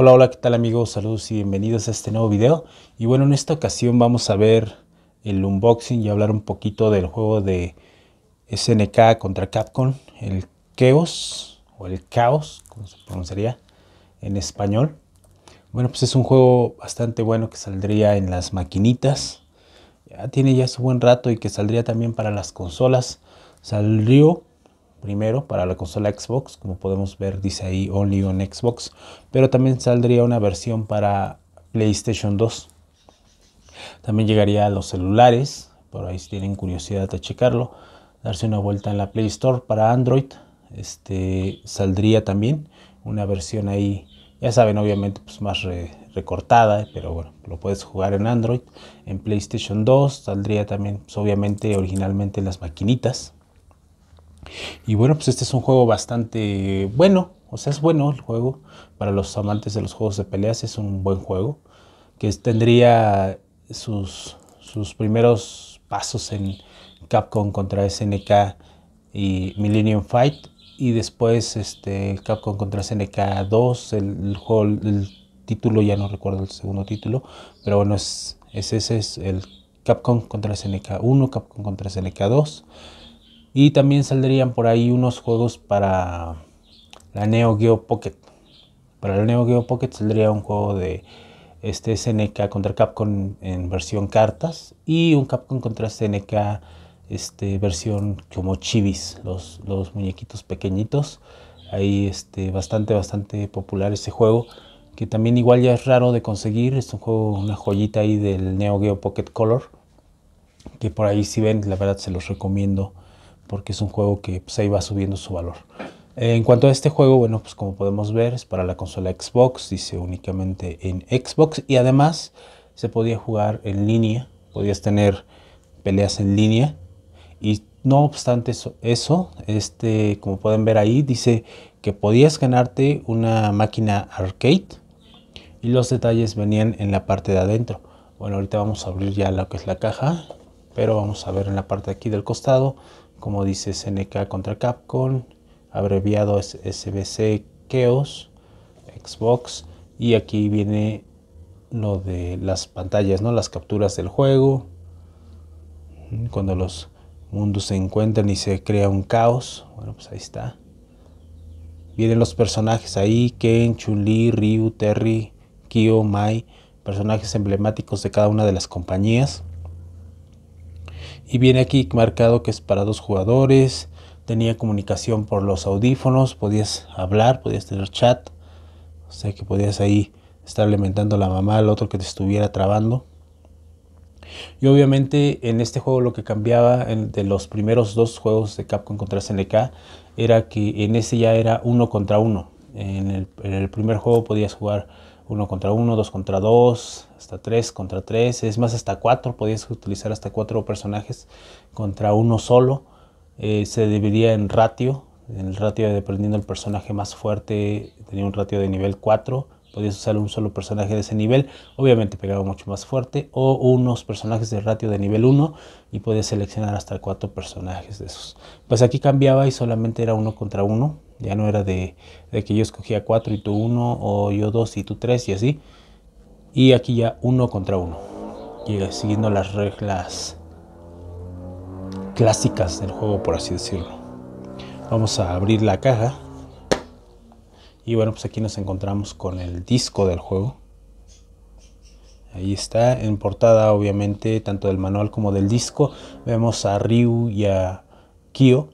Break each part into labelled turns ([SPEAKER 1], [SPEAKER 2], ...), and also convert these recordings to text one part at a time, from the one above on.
[SPEAKER 1] Hola, hola, ¿qué tal amigos? Saludos y bienvenidos a este nuevo video. Y bueno, en esta ocasión vamos a ver el unboxing y hablar un poquito del juego de SNK contra Capcom, el Chaos o el Chaos, como se pronunciaría en español. Bueno, pues es un juego bastante bueno que saldría en las maquinitas. Ya tiene ya su buen rato y que saldría también para las consolas. Salió primero para la consola Xbox, como podemos ver dice ahí Only on Xbox, pero también saldría una versión para PlayStation 2. También llegaría a los celulares, por ahí si tienen curiosidad de checarlo, darse una vuelta en la Play Store para Android, este saldría también una versión ahí, ya saben, obviamente pues más recortada, pero bueno, lo puedes jugar en Android, en PlayStation 2 saldría también pues, obviamente originalmente en las maquinitas y bueno, pues este es un juego bastante bueno, o sea, es bueno el juego. Para los amantes de los juegos de peleas es un buen juego. Que tendría sus, sus primeros pasos en Capcom contra SNK y Millennium Fight. Y después este, Capcom contra SNK 2, el, juego, el título, ya no recuerdo el segundo título, pero bueno, es, es ese es el Capcom contra SNK 1, Capcom contra SNK 2. Y también saldrían por ahí unos juegos para la Neo Geo Pocket. Para la Neo Geo Pocket saldría un juego de este SNK contra Capcom en versión cartas y un Capcom contra SNK este, versión como chivis, los, los muñequitos pequeñitos. Ahí este, bastante, bastante popular ese juego, que también igual ya es raro de conseguir. Es un juego, una joyita ahí del Neo Geo Pocket Color, que por ahí si ven, la verdad se los recomiendo porque es un juego que pues, ahí va subiendo su valor. En cuanto a este juego, bueno, pues como podemos ver, es para la consola Xbox, dice únicamente en Xbox y además se podía jugar en línea, podías tener peleas en línea y no obstante eso, eso, este, como pueden ver ahí, dice que podías ganarte una máquina arcade y los detalles venían en la parte de adentro. Bueno, ahorita vamos a abrir ya lo que es la caja, pero vamos a ver en la parte de aquí del costado como dice SNK contra Capcom, abreviado es SBC Chaos, Xbox, y aquí viene lo de las pantallas, ¿no? las capturas del juego, cuando los mundos se encuentran y se crea un caos, bueno, pues ahí está. Vienen los personajes ahí, Ken, Chun-Li, Ryu, Terry, Kyo, Mai, personajes emblemáticos de cada una de las compañías. Y viene aquí marcado que es para dos jugadores. Tenía comunicación por los audífonos. Podías hablar, podías tener chat. O sea que podías ahí estar alimentando a la mamá al otro que te estuviera trabando. Y obviamente en este juego lo que cambiaba de los primeros dos juegos de Capcom contra SNK era que en ese ya era uno contra uno. En el, en el primer juego podías jugar uno contra uno, dos contra dos, hasta tres contra tres, es más hasta cuatro, podías utilizar hasta cuatro personajes contra uno solo. Eh, se dividía en ratio, en el ratio dependiendo del personaje más fuerte tenía un ratio de nivel 4, podías usar un solo personaje de ese nivel, obviamente pegaba mucho más fuerte, o unos personajes de ratio de nivel 1 y podías seleccionar hasta cuatro personajes de esos. Pues aquí cambiaba y solamente era uno contra uno, ya no era de, que yo escogía cuatro y tú uno, o yo dos y tú tres y así. Y aquí ya uno contra uno, y siguiendo las reglas clásicas del juego, por así decirlo. Vamos a abrir la caja. Y bueno, pues aquí nos encontramos con el disco del juego. Ahí está, en portada obviamente, tanto del manual como del disco. Vemos a Ryu y a Kyo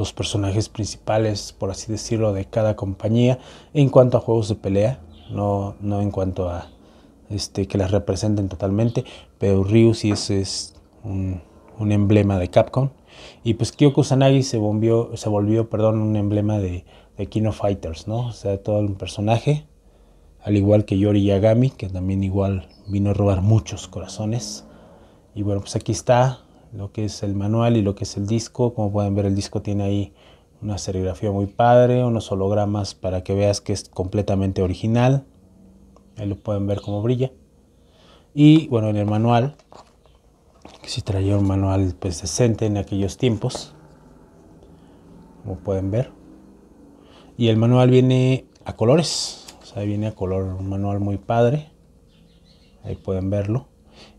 [SPEAKER 1] los personajes principales, por así decirlo, de cada compañía en cuanto a juegos de pelea, no, no en cuanto a este, que las representen totalmente, pero Ryu sí es, un, emblema de Capcom. Y pues Kyoko Kusanagi se volvió, se volvió perdón, un emblema de, de Kino Fighters, ¿no? O sea, todo un personaje, al igual que Yori Yagami, que también igual vino a robar muchos corazones. Y bueno, pues aquí está lo que es el manual y lo que es el disco. Como pueden ver, el disco tiene ahí una serigrafía muy padre, unos hologramas para que veas que es completamente original. Ahí lo pueden ver cómo brilla. Y bueno, en el manual, que si traía un manual pues decente en aquellos tiempos, como pueden ver. Y el manual viene a colores. O sea, viene a color un manual muy padre. Ahí pueden verlo.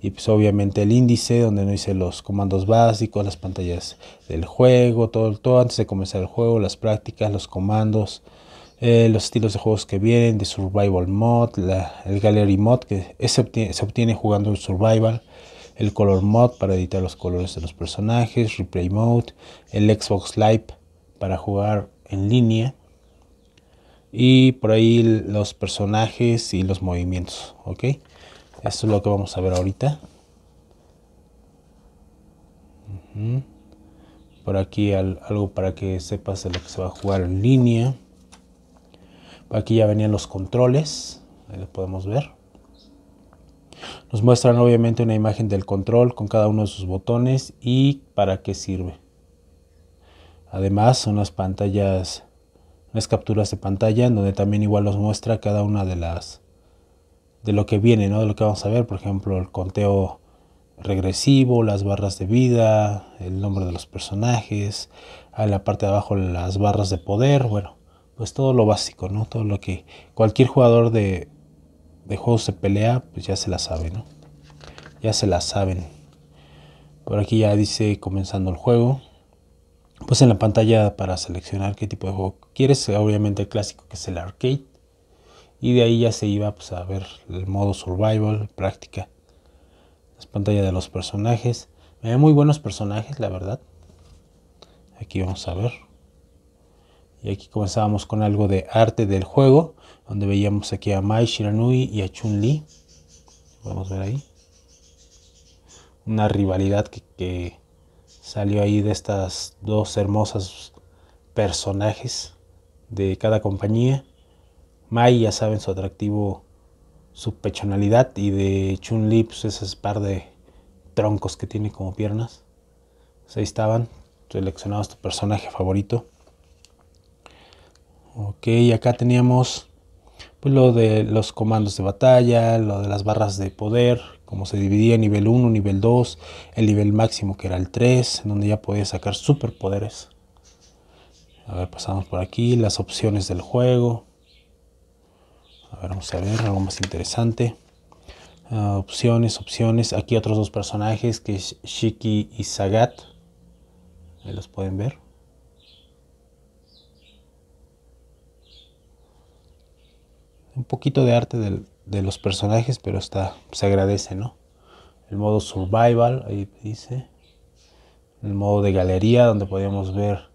[SPEAKER 1] Y pues obviamente el índice donde nos dice los comandos básicos, las pantallas del juego, todo, todo antes de comenzar el juego, las prácticas, los comandos, eh, los estilos de juegos que vienen, de Survival Mod, el Gallery Mod, que se obtiene, se obtiene jugando el Survival, el Color Mod para editar los colores de los personajes, Replay Mode, el Xbox Live para jugar en línea y por ahí los personajes y los movimientos, ¿ok? Esto es lo que vamos a ver ahorita. Por aquí algo para que sepas de lo que se va a jugar en línea. Aquí ya venían los controles, ahí lo podemos ver. Nos muestran obviamente una imagen del control con cada uno de sus botones y para qué sirve. Además, unas pantallas, unas capturas de pantalla en donde también igual nos muestra cada una de las de lo que viene, ¿no? De lo que vamos a ver, por ejemplo, el conteo regresivo, las barras de vida, el nombre de los personajes, a la parte de abajo las barras de poder, bueno, pues todo lo básico, ¿no? Todo lo que cualquier jugador de, de juegos de pelea, pues ya se la sabe, ¿no? Ya se la saben. Por aquí ya dice comenzando el juego. Pues en la pantalla para seleccionar qué tipo de juego quieres, obviamente el clásico que es el arcade. Y de ahí ya se iba pues, a ver el modo survival, práctica. Las pantallas de los personajes. Me muy buenos personajes, la verdad. Aquí vamos a ver. Y aquí comenzábamos con algo de arte del juego, donde veíamos aquí a Mai Shiranui y a Chun-Li. Podemos ver ahí. Una rivalidad que, salió ahí de estas dos hermosas personajes de cada compañía. Mai, ya saben, su atractivo, su pechonalidad, y de Chun-Li, pues ese par de troncos que tiene como piernas. Pues ahí estaban, seleccionados tu personaje favorito. Ok, acá teníamos pues, lo de los comandos de batalla, lo de las barras de poder, cómo se dividía nivel 1, nivel 2, el nivel máximo que era el 3, en donde ya podía sacar superpoderes. A ver, pasamos por aquí, las opciones del juego. A ver, vamos a ver algo más interesante. Ah, opciones, opciones. Aquí otros dos personajes que es Shiki y Sagat. Ahí los pueden ver. un poquito de arte de los personajes, pero está, se agradece, ¿no? El modo survival, ahí dice. El modo de galería, donde podíamos ver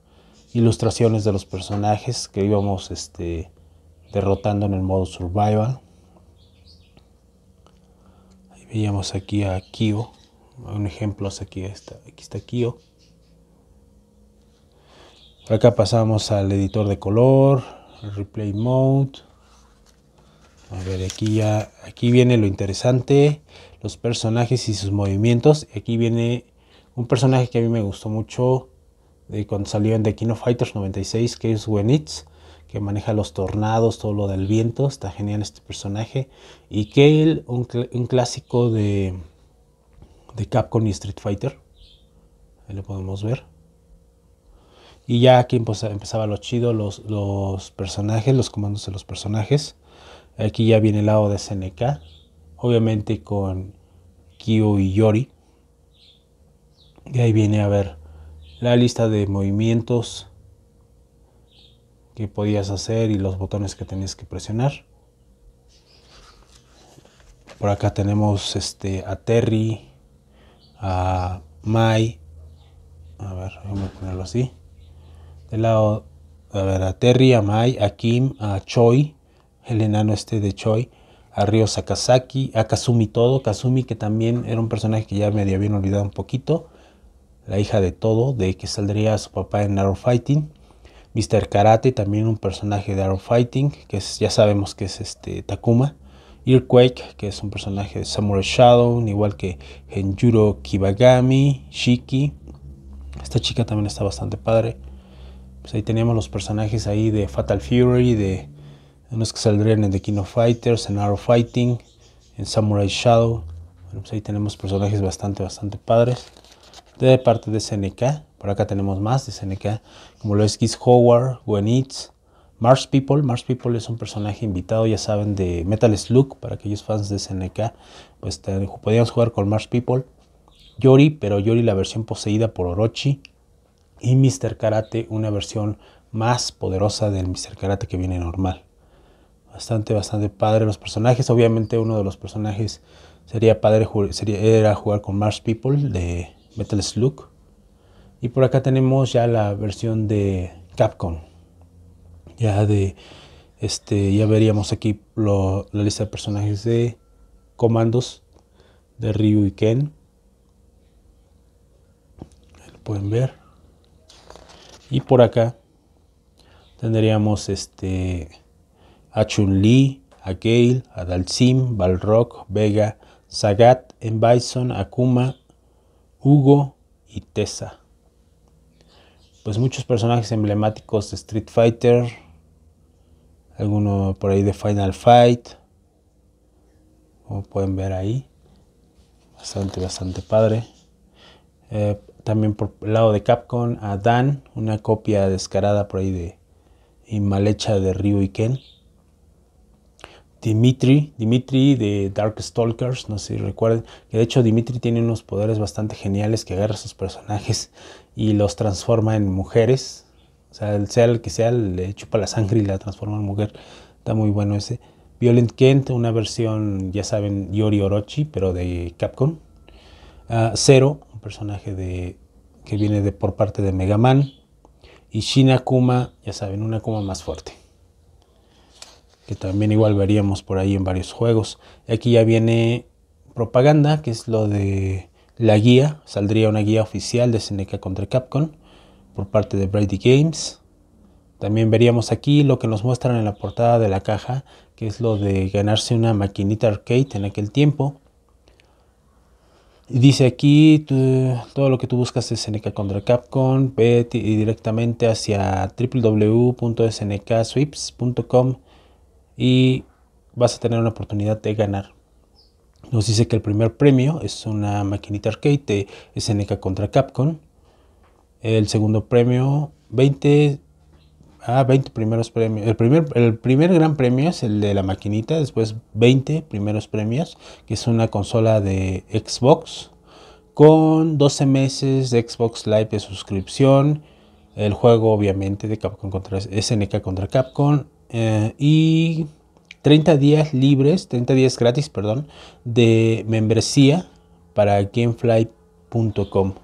[SPEAKER 1] ilustraciones de los personajes que íbamos este, derrotando en el modo survival. Ahí veíamos aquí a Kyo. Un ejemplo, aquí está, aquí está Kyo. Acá pasamos al editor de color, replay mode a ver, aquí ya, aquí viene lo interesante, los personajes y sus movimientos. Aquí viene un personaje que a mí me gustó mucho de cuando salió en The King Fighters 96, que es Wenitz, que maneja los tornados, todo lo del viento. Está genial este personaje. Y Kale, un, un clásico de, de Capcom y Street Fighter. Ahí lo podemos ver. Y ya aquí empezaba lo chido, los, los personajes, los comandos de los personajes. Aquí ya viene el lado de SNK, obviamente con Kyo y Yori. Y ahí viene a ver la lista de movimientos que podías hacer y los botones que tenías que presionar. Por acá tenemos este, a Terry, a Mai. A ver, vamos a ponerlo así. Del lado, a ver, a Terry, a Mai, a Kim, a Choi, el enano este de Choi, a Ryo Sakazaki, a Kazumi Todo, Kazumi que también era un personaje que ya me había olvidado un poquito, la hija de Todo, de que saldría su papá en Arrow Fighting, Mr. Karate, también un personaje de Arrow Fighting, que ya sabemos que es este Takuma, Earthquake, que es un personaje de Samurai Shadow, igual que Genjuro Kibagami, Shiki, esta chica también está bastante padre. Pues ahí teníamos los personajes ahí de Fatal Fury, de unos que saldrían en The King Fighters, en Arrow Fighting, en Samurai Shadow. Pues ahí tenemos personajes bastante, bastante padres. De parte de SNK, por acá tenemos más de SNK, como lo es Kiss Howard, Gwen Mars People. Mars People es un personaje invitado, ya saben, de Metal Slug. Para aquellos fans de SNK, pues podíamos jugar con Mars People. Yori, pero Yori la versión poseída por Orochi. Y Mr. Karate, una versión más poderosa del Mr. Karate que viene normal. Bastante, bastante padre los personajes. Obviamente uno de los personajes sería padre sería, era jugar con Mars People de Metal Slug. Y por acá tenemos ya la versión de Capcom. Ya de este ya veríamos aquí la lista de personajes de comandos de Ryu y Ken. lo pueden ver. Y por acá tendríamos este a Chun-Li, a Gale, a Dalsim, Balrog, Vega, Sagat, Bison, Akuma, Hugo y Tessa. Pues muchos personajes emblemáticos de Street Fighter, alguno por ahí de Final Fight, como pueden ver ahí, bastante, bastante padre. Eh, también por el lado de Capcom, a Dan, una copia descarada por ahí de y mal hecha de Ryu y Ken. Dimitri, Dimitri de Darkstalkers, no sé si recuerden, que de hecho Dimitri tiene unos poderes bastante geniales que agarra a sus personajes y los transforma en mujeres. O sea, sea el que sea, le chupa la sangre y la transforma en mujer. Está muy bueno ese. Violent Kent, una versión, ya saben, Yori Orochi, pero de Capcom. Uh, Zero, un personaje de, que viene de, por parte de Mega Man. Y Shin Akuma, ya saben, una Akuma más fuerte que también igual veríamos por ahí en varios juegos. Aquí ya viene propaganda, que es lo de la guía, saldría una guía oficial de SNK contra Capcom por parte de Brady Games. También veríamos aquí lo que nos muestran en la portada de la caja, que es lo de ganarse una maquinita arcade en aquel tiempo. Y dice aquí, todo lo que tú buscas es SNK contra Capcom, ve directamente hacia www.snksweeps.com y vas a tener una oportunidad de ganar. Nos dice que el primer premio es una maquinita arcade de SNK contra Capcom. El segundo premio, 20, ah, 20 primeros premios. El primer, el primer gran premio es el de la maquinita, después 20 primeros premios, que es una consola de Xbox con 12 meses de Xbox Live de suscripción. El juego obviamente de Capcom contra SNK contra Capcom eh, y 30 días libres, 30 días gratis, perdón, de membresía para gamefly.com.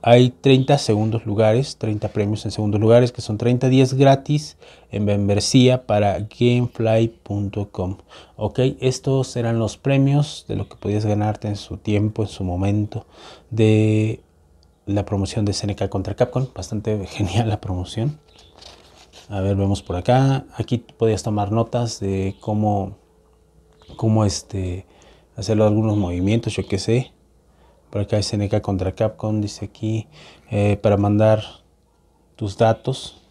[SPEAKER 1] Hay 30 segundos lugares, 30 premios en segundos lugares, que son 30 días gratis en membresía para gamefly.com. Ok, estos eran los premios de lo que podías ganarte en su tiempo, en su momento, de la promoción de SNK contra Capcom. Bastante genial la promoción. A ver, vemos por acá. Aquí podías tomar notas de cómo, cómo este, hacer algunos movimientos, yo qué sé. Por acá SNK contra Capcom, dice aquí, eh, para mandar tus datos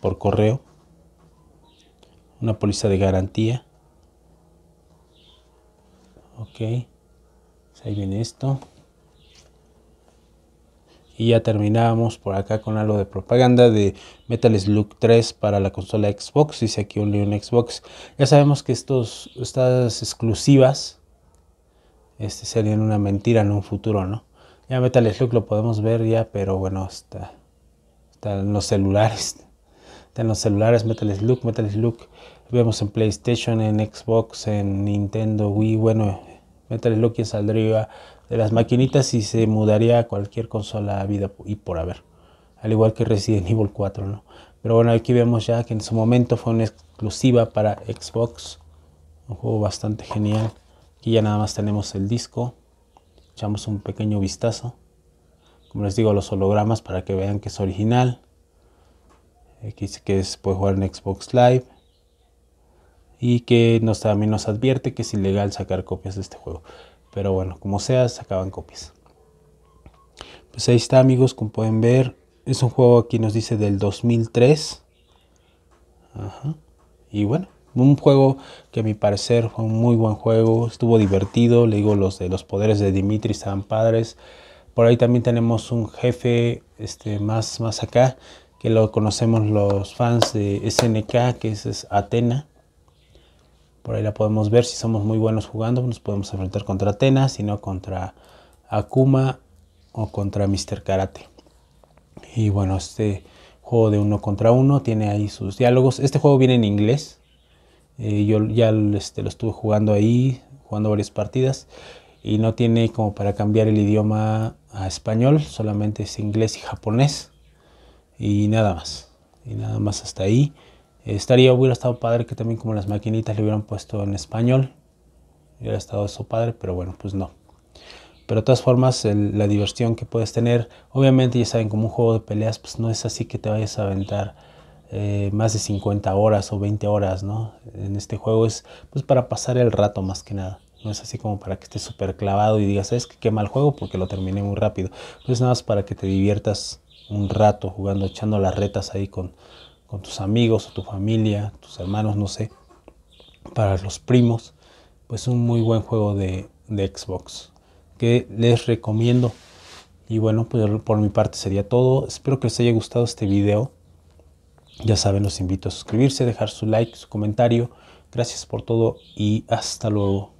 [SPEAKER 1] por correo. Una póliza de garantía. Ok. Ahí viene esto. Y ya terminamos por acá con algo de propaganda de Metal Slug 3 para la consola Xbox. Dice aquí un Leon Xbox. Ya sabemos que estos, estas exclusivas este, serían una mentira en un futuro, ¿no? Ya Metal Slug lo podemos ver ya, pero bueno, está, está en los celulares. Está en los celulares Metal Slug, Metal Slug. Vemos en PlayStation, en Xbox, en Nintendo Wii. Bueno, Metal Slug ya saldría de las maquinitas y se mudaría a cualquier consola a vida y por haber. Al igual que Resident Evil 4, ¿no? Pero bueno, aquí vemos ya que en su momento fue una exclusiva para Xbox. Un juego bastante genial. Aquí ya nada más tenemos el disco. Echamos un pequeño vistazo. Como les digo, los hologramas para que vean que es original. Aquí dice que se puede jugar en Xbox Live. Y que también nos advierte que es ilegal sacar copias de este juego. Pero bueno, como sea, sacaban copias. Pues ahí está amigos, como pueden ver. Es un juego aquí nos dice del 2003. Y bueno, un juego que a mi parecer fue un muy buen juego. Estuvo divertido. Le digo, los de los poderes de Dimitri estaban padres. Por ahí también tenemos un jefe este, más, más acá que lo conocemos los fans de SNK, que es, es Atena. Por ahí la podemos ver, si somos muy buenos jugando, nos podemos enfrentar contra Atena, si no contra Akuma o contra Mr. Karate. Y bueno, este juego de uno contra uno tiene ahí sus diálogos. Este juego viene en inglés. Eh, yo ya este, lo estuve jugando ahí, jugando varias partidas. Y no tiene como para cambiar el idioma a español, solamente es inglés y japonés. Y nada más. Y nada más hasta ahí. Estaría, hubiera estado padre que también como las maquinitas le hubieran puesto en español. Hubiera estado eso padre, pero bueno, pues no. Pero de todas formas, la diversión que puedes tener, obviamente ya saben, como un juego de peleas, pues no es así que te vayas a aventar eh, más de 50 horas o 20 horas, ¿no? En este juego es pues para pasar el rato más que nada. No es así como para que estés súper clavado y digas, es que qué mal juego porque lo terminé muy rápido. Pues nada más para que te diviertas un rato jugando, echando las retas ahí con, con tus amigos o tu familia, tus hermanos, no sé. Para los primos, pues un muy buen juego de, de Xbox que les recomiendo. Y bueno, pues por mi parte sería todo. Espero que les haya gustado este video. Ya saben, los invito a suscribirse, dejar su like, su comentario. Gracias por todo y hasta luego.